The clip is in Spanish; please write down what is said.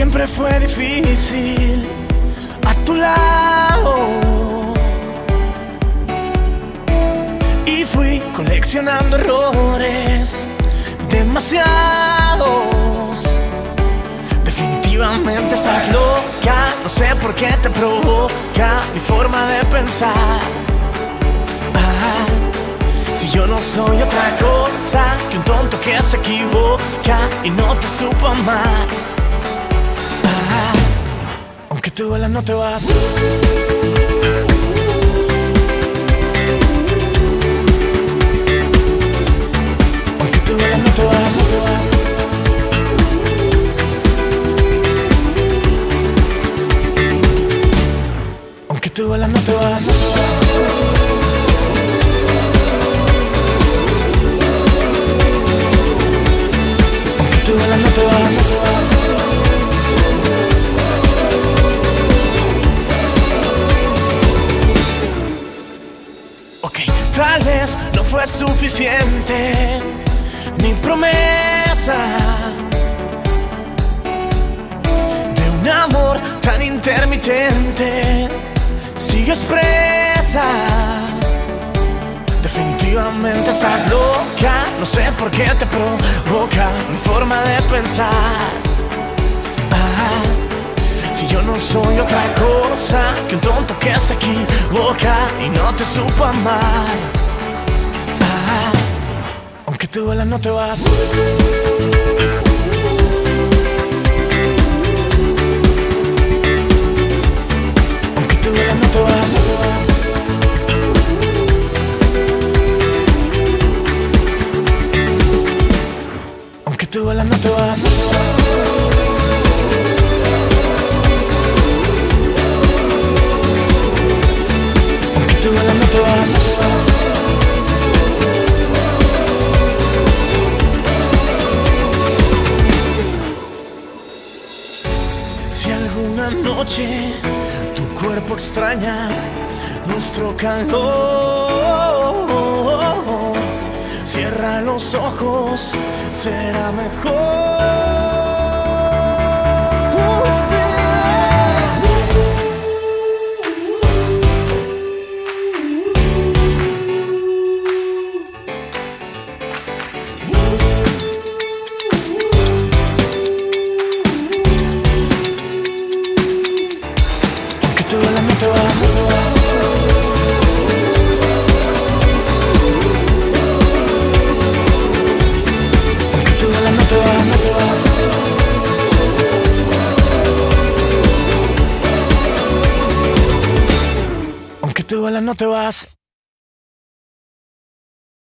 Siempre fue difícil a tu lado. Y fui coleccionando errores, demasiados. Definitivamente estás loca, no sé por qué te provoca mi forma de pensar. Ah, si yo no soy otra cosa que un tonto que se equivoca y no te supo amar. Aunque te duela no te vas. Aunque te duela no te vas. no te vas. Aunque te duela no te vas. No fue suficiente mi promesa de un amor tan intermitente. Sigues presa. Definitivamente estás loca. No sé por qué te provoca mi forma de pensar. Ah, si yo no soy otra cosa que un tonto que se equivoca y no te supo amar. Ah, aunque te duela, no te vas. Aunque te duela, no te vas. Aunque te duela, no te vas. Alguna noche tu cuerpo extraña nuestro calor, cierra los ojos, será mejor. Te duela, no te vas.